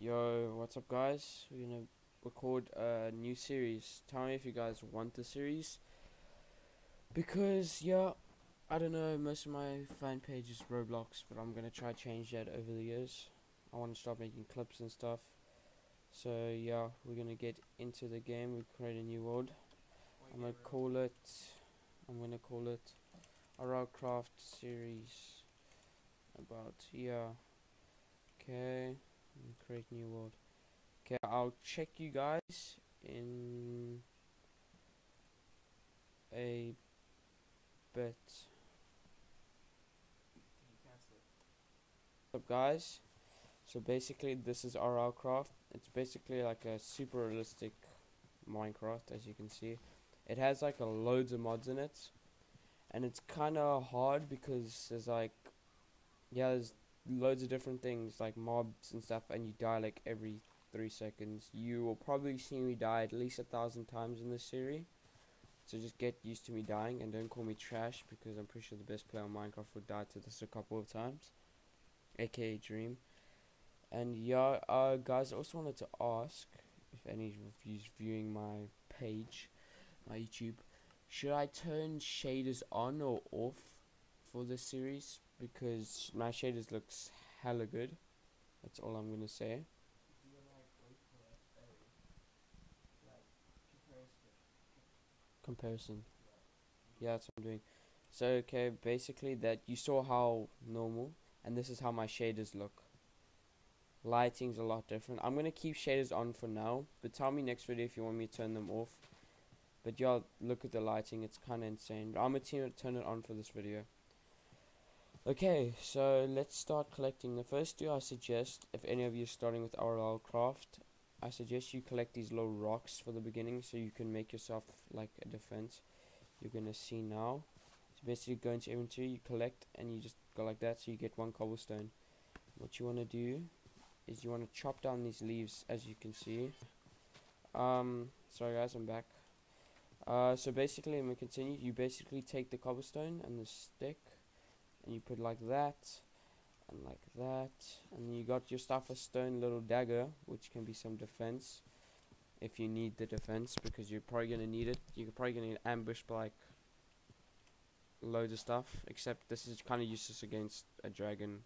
Yo, what's up, guys? We're gonna record a new series. Tell me if you guys want the series. Because, yeah, I don't know, most of my fan page is Roblox, but I'm gonna try change that over the years. I want to start making clips and stuff. So, yeah, we're gonna get into the game. We create a new world. I'm gonna call it. I'm gonna call it a Craft series. About yeah. Okay. Create new world. Okay, I'll check you guys in a bit. Up, guys? So basically, this is RL Craft. It's basically like a super realistic Minecraft, as you can see. It has like a loads of mods in it, and it's kind of hard because there's like, yeah, there's loads of different things like mobs and stuff, and you die like every three seconds. You will probably see me die at least a thousand times in this series. So just get used to me dying and don't call me trash because I'm pretty sure the best player on Minecraft would die to this a couple of times. AKA Dream. And yeah, uh, guys, I also wanted to ask if any of you viewing my page, my YouTube, should I turn shaders on or off for this series? Because my shaders looks hella good. That's all I'm gonna say. Comparison. Yeah, that's what I'm doing. So okay, basically that you saw how normal, and this is how my shaders look. Lighting's a lot different. I'm gonna keep shaders on for now, but tell me next video if you want me to turn them off. But y'all look at the lighting, it's kinda insane. But I'm gonna turn it on for this video. Okay, so let's start collecting. The first two I suggest, if any of you are starting with RL Craft, I suggest you collect these little rocks for the beginning so you can make yourself like a defense. You're gonna see now. So basically go into inventory, you collect and you just go like that so you get one cobblestone. What you wanna do is you wanna chop down these leaves as you can see. Um sorry guys, I'm back. Uh so basically I'm gonna continue, you basically take the cobblestone and the stick and you put like that and like that and you got your stuff a stone little dagger which can be some defense if you need the defense because you're probably gonna need it. You're probably gonna get ambushed by like loads of stuff except this is kind of useless against a dragon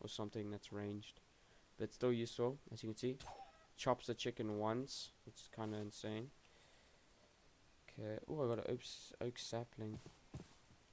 or something that's ranged. But still useful as you can see. Chops the chicken once which is kind of insane. Okay oh I got an oak sapling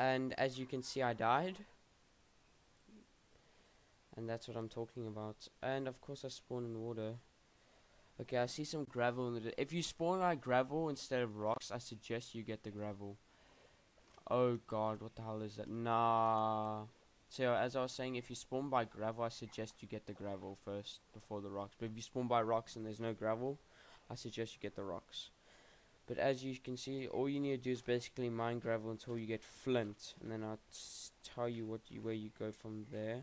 and as you can see I died. And that's what I'm talking about. And of course I spawn in water. Okay I see some gravel in the if you spawn like gravel instead of rocks I suggest you get the gravel. Oh god what the hell is that? Nah. So as I was saying if you spawn by gravel I suggest you get the gravel first before the rocks. But if you spawn by rocks and there's no gravel I suggest you get the rocks but as you can see all you need to do is basically mine gravel until you get flint and then I'll tell you what you where you go from there.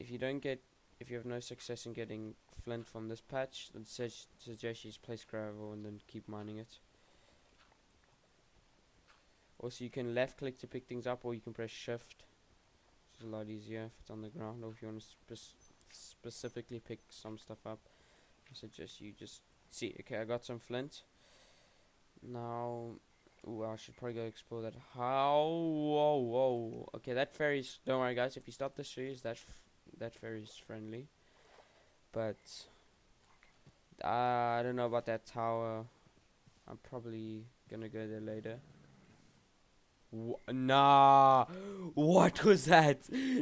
If you don't get if you have no success in getting flint from this patch then suggest you just place gravel and then keep mining it. Also you can left click to pick things up or you can press shift. It's a lot easier if it's on the ground or if you want to spe specifically pick some stuff up I suggest you just see okay I got some flint now Ooh, I should probably go explore that. How? Whoa, whoa. Okay, that fairy's. Don't worry, guys. If you stop the series, that that fairy's friendly. But uh, I don't know about that tower. I'm probably gonna go there later. Wh nah, what was that?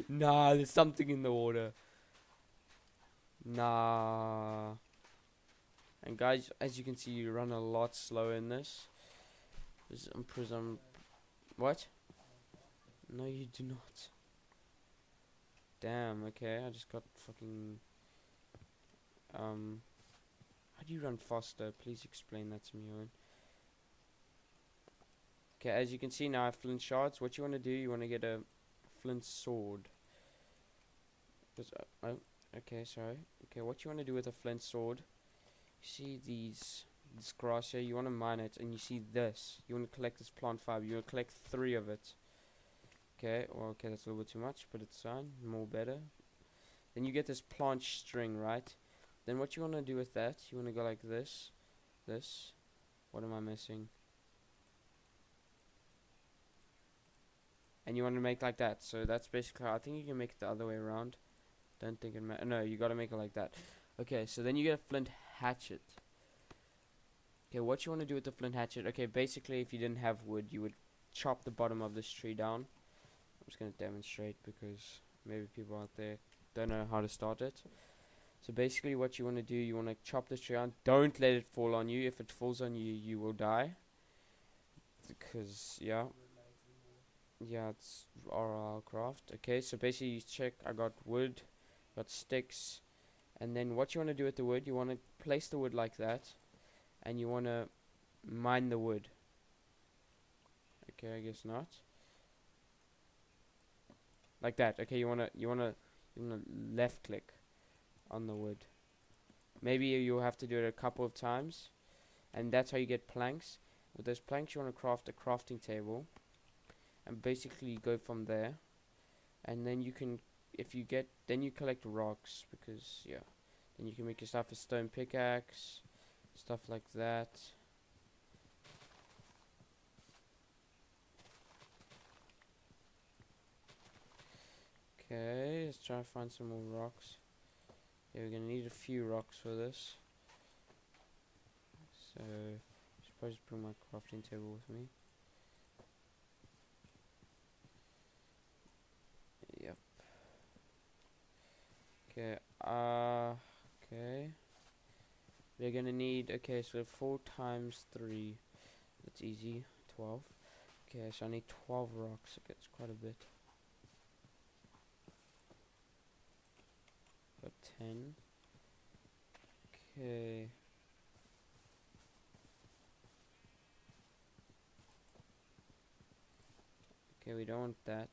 Nah, there's something in the water. Nah. And guys, as you can see, you run a lot slower in this. I'm presum. What? No, you do not. Damn. Okay, I just got fucking um, how do you run faster? Please explain that to me, Owen. Okay, as you can see now, I have flint shards. What you want to do, you want to get a flint sword. Uh, oh, okay, sorry. Okay, what you want to do with a flint sword, see these, this grass here, you want to mine it, and you see this. You want to collect this plant fiber. You want to collect three of it. Okay, well, okay, that's a little bit too much, but it's fine. More better. Then you get this plant string, right? Then what you want to do with that, you want to go like this, this. What am I missing? And you want to make like that. So that's basically, I think you can make it the other way around. Don't think it matters. No, you got to make it like that. Okay, so then you get a flint hatchet. Okay, what you want to do with the flint hatchet? Okay, basically, if you didn't have wood, you would chop the bottom of this tree down I'm just going to demonstrate because maybe people out there don't know how to start it. So basically what you want to do, you want to chop this tree down. Don't let it fall on you. If it falls on you, you will die. Because, yeah. Yeah, it's RL craft. Okay, so basically you check, I got wood, got sticks. And then what you want to do with the wood, you want to place the wood like that. And you want to mine the wood. Okay, I guess not like that okay you want to you want to you want to left click on the wood maybe you'll have to do it a couple of times and that's how you get planks with those planks you want to craft a crafting table and basically go from there and then you can if you get then you collect rocks because yeah then you can make yourself a stone pickaxe stuff like that Okay, let's try to find some more rocks. Yeah, we're gonna need a few rocks for this. So, I suppose bring my crafting table with me. Okay, uh, okay. We're gonna need, okay, so 4 times 3, that's easy, 12. Okay, so I need 12 rocks, okay, it's quite a bit. Got 10. Okay. Okay, we don't want that.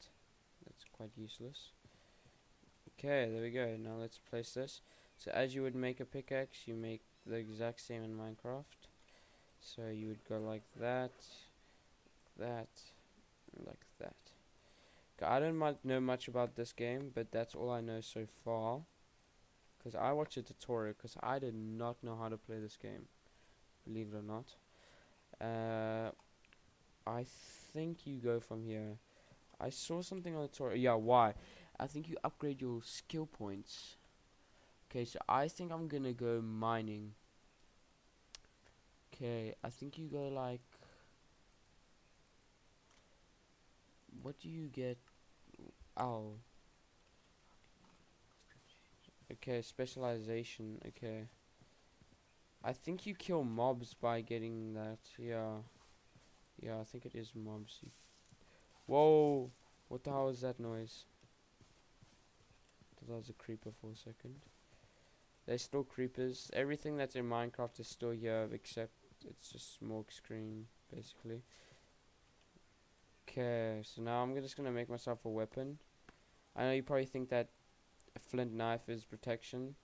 That's quite useless. Okay, there we go. Now let's place this. So as you would make a pickaxe, you make the exact same in Minecraft. So you would go like that, that, like that. I don't know much about this game, but that's all I know so far. Because I watched a tutorial because I did not know how to play this game. Believe it or not. Uh, I think you go from here. I saw something on the tutorial. Yeah, why? I think you upgrade your skill points. Okay, so I think I'm gonna go mining. Okay, I think you go like... What do you get? Oh. Okay, specialization, okay. I think you kill mobs by getting that, yeah. Yeah, I think it is mobs. Whoa! What the hell is that noise? That was a creeper for a second. There's still creepers. Everything that's in Minecraft is still here, except it's just smoke screen, basically. Okay, so now I'm just gonna make myself a weapon. I know you probably think that a flint knife is protection,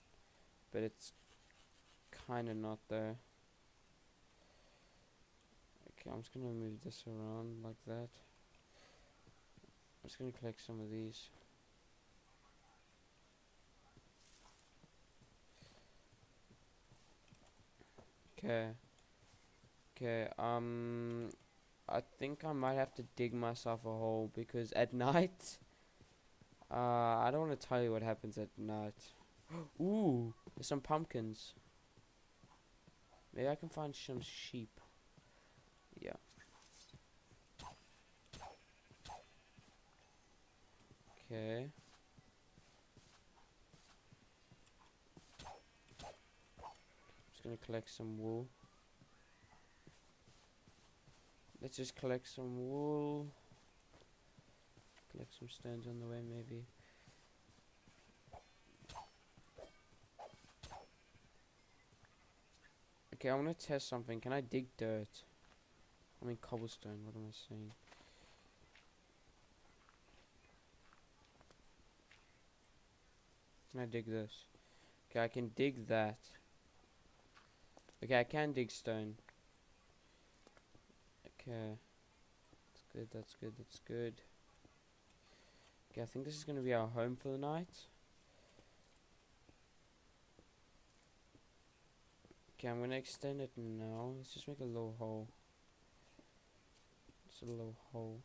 but it's kind of not there. Okay, I'm just going to move this around like that. I'm just going to collect some of these. Okay. Okay, um, I think I might have to dig myself a hole because at night uh, I don't want to tell you what happens at night. Ooh, there's some pumpkins. Maybe I can find some sheep. Yeah. Okay. Gonna collect some wool. Let's just collect some wool. Collect some stones on the way, maybe. Okay, I want to test something. Can I dig dirt? I mean cobblestone. What am I saying? Can I dig this? Okay, I can dig that. Okay, I can dig stone. Okay. That's good, that's good, that's good. Okay, I think this is going to be our home for the night. Okay, I'm going to extend it now. Let's just make a little hole. Just a little hole.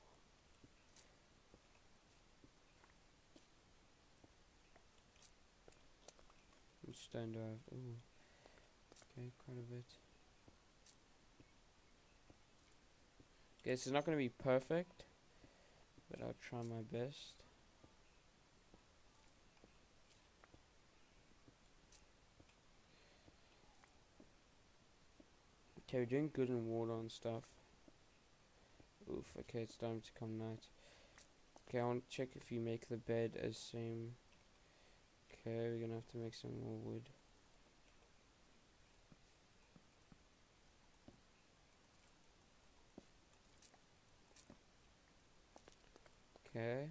Much stone do I have? Ooh. Okay, quite a bit. Okay, it's not going to be perfect, but I'll try my best. Okay, we're doing good in water and stuff. Oof, okay, it's time to come night. Okay, I want to check if you make the bed as same. Okay, we're gonna have to make some more wood. Okay.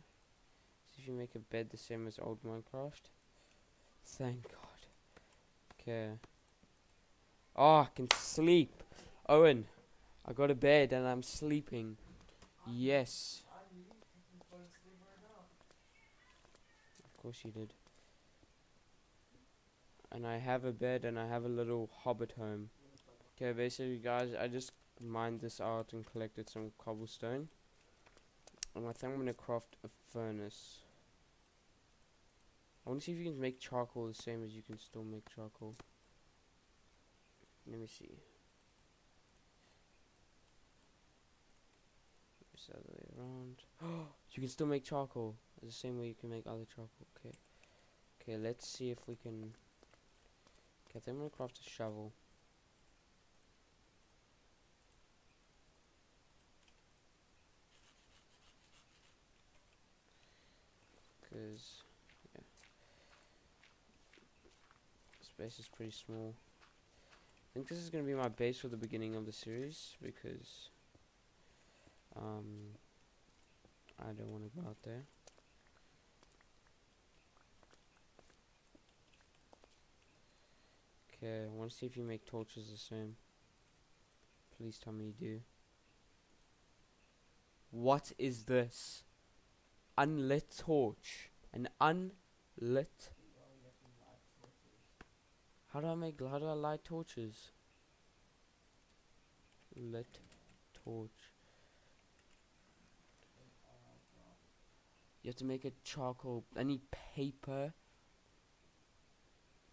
See if you make a bed the same as old Minecraft. Thank God. Okay. Oh, I can sleep. Owen, I got a bed and I'm sleeping. Yes. Of course you did. And I have a bed and I have a little hobbit home. Okay, basically guys, I just mined this out and collected some cobblestone. And I think I'm gonna craft a furnace. I wanna see if you can make charcoal the same as you can still make charcoal. Let me see. The other way around. you can still make charcoal. It's the same way you can make other charcoal. Okay. Okay, let's see if we can. Okay, I think I'm gonna craft a shovel. Because, yeah. Space is pretty small. I think this is going to be my base for the beginning of the series because um, I don't want to go out there. Okay, I want to see if you make torches the same. Please tell me you do. What is this? Unlit torch. An unlit how do I make, how do I light torches? Lit torch. You have to make a charcoal, I need paper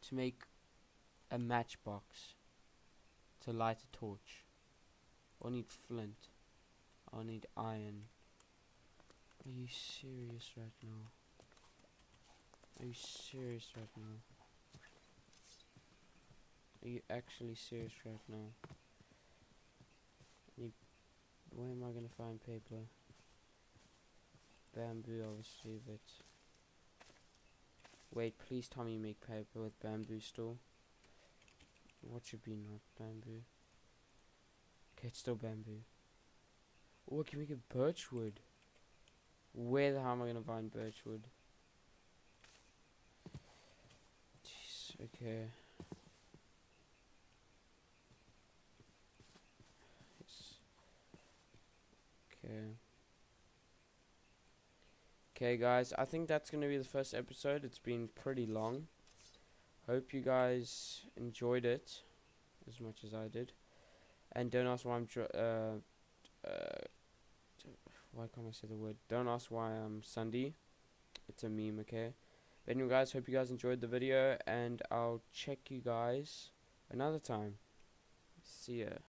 to make a matchbox to light a torch. I need flint. I need iron. Are you serious right now? Are you serious right now? Are you actually serious right now? Need, where am I gonna find paper? Bamboo, obviously, but... Wait, please tell me you make paper with bamboo still. What should be not bamboo? Okay, it's still bamboo. Oh, I can make a birch wood. Where the hell am I gonna find birch wood? Jeez, okay. Okay. Okay, guys, I think that's going to be the first episode. It's been pretty long. Hope you guys enjoyed it as much as I did. And don't ask why I'm... Uh, uh, why can't I say the word? Don't ask why I'm Sunday. It's a meme, okay? But anyway, guys, hope you guys enjoyed the video. And I'll check you guys another time. See ya.